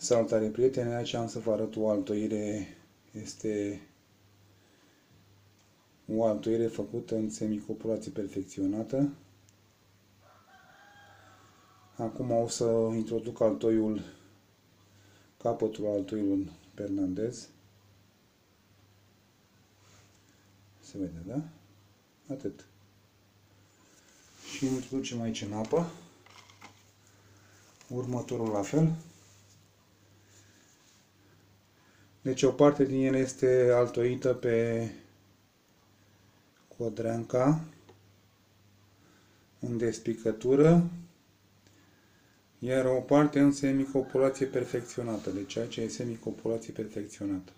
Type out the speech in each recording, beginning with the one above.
Salutare prieteni, aici am să vă arăt o altoire, este o altoire făcută în semicopulație perfecționată. Acum o să introduc altoiul, capătul altoiului Fernandez. Se vede, da? Atât. Și introducem aici în apă. Următorul la fel. Deci o parte din ele este altoită pe codreanca în despicătură, iar o parte în semicopulație perfecționată. Deci aici e semicopulație perfecționată.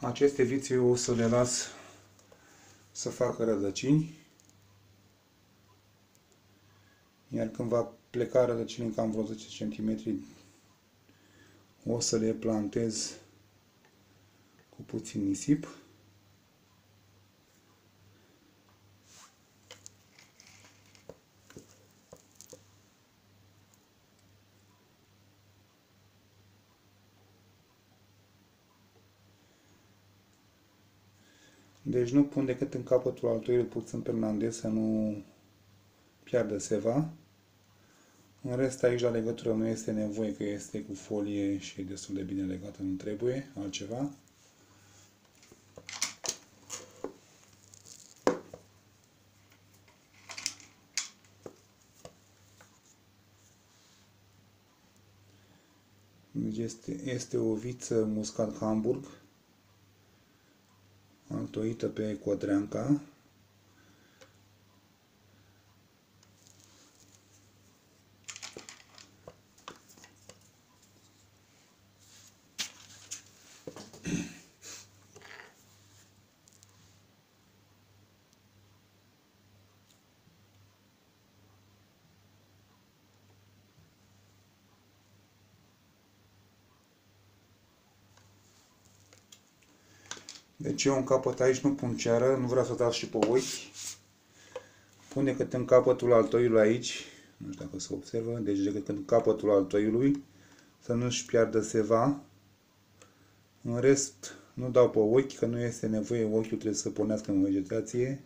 Aceste vițe eu o să le las să facă rădăcini. Iar când va pleca rădăcini cam vreo 10 cm o să le plantez cu puțin nisip. Deci nu pun decât în capătul altoiului puțin pe să nu piardă seva. În rest, aici la legătură nu este nevoie că este cu folie și e destul de bine legată, nu trebuie altceva. Deci este, este o viță muscat Hamburg, altoită pe codreanca, Deci eu în capăt aici nu pun ceară, nu vreau să dau și pe ochi. Pun decât în capătul altoiului aici, nu știu dacă se observă, deci decât în capătul altoiului, să nu-și piardă seva. În rest, nu dau pe ochi, că nu este nevoie, ochiul trebuie să pornească în vegetație.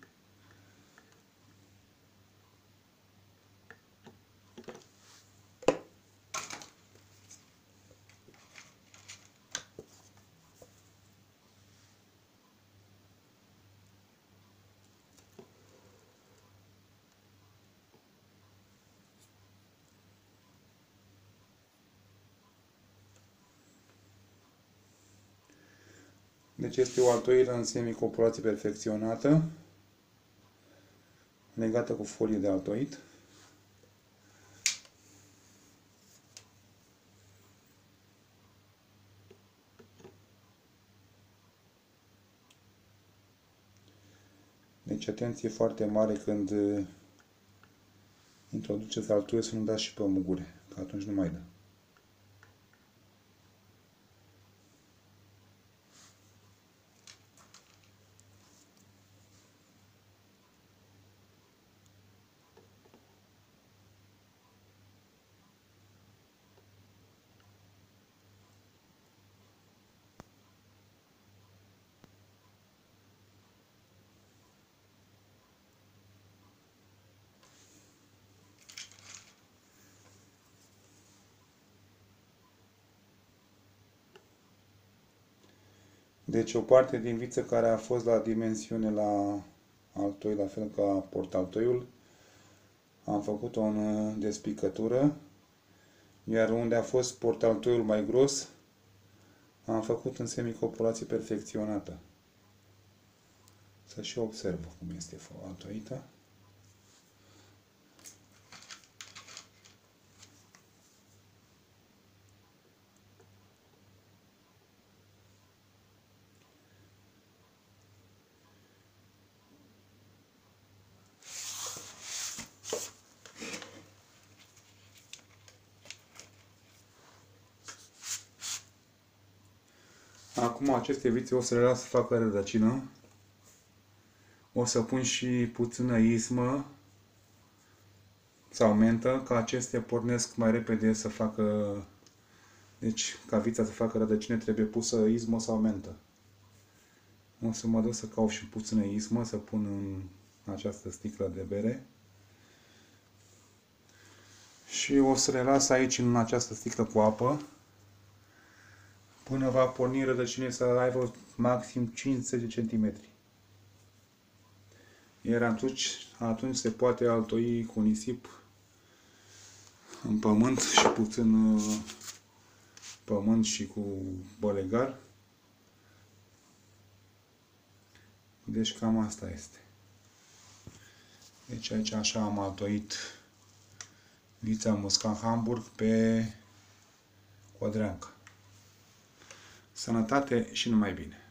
Deci este o altoiră în semicopulație perfecționată, legată cu folie de altoit. Deci atenție foarte mare când uh, introduceți altoiul să nu dați și pe mugure, că atunci nu mai dă. Deci o parte din viță care a fost la dimensiune la altoi, la fel ca portaltoiul, am făcut-o în uh, despicătură, iar unde a fost portaltoiul mai gros, am făcut în semicopulație perfecționată. Să și observ cum este altoită. Acum aceste vițe o să le las să facă rădăcină. O să pun și puțină ismă sau mentă, că acestea pornesc mai repede să facă, deci ca vița să facă rădăcine trebuie pusă izmă sau mentă. O să mă duc să caut și puțină ismă, să pun în această sticlă de bere. Și o să le las aici în această sticlă cu apă până va porni rădăcine să aibă maxim 50 cm. Iar atunci, atunci se poate altoi cu nisip în pământ și puțin uh, pământ și cu bălegar. Deci cam asta este. Deci aici așa am altoit vița muscat Hamburg pe Codreanca. Sănătate și numai bine!